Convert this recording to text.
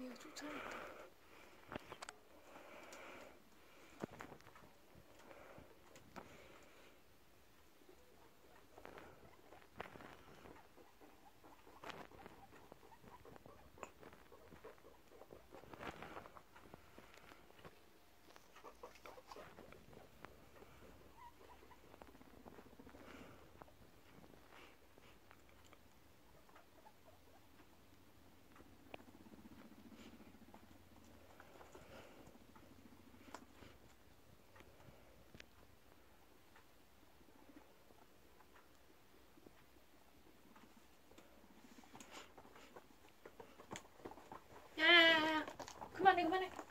你要注册一。kemana kemana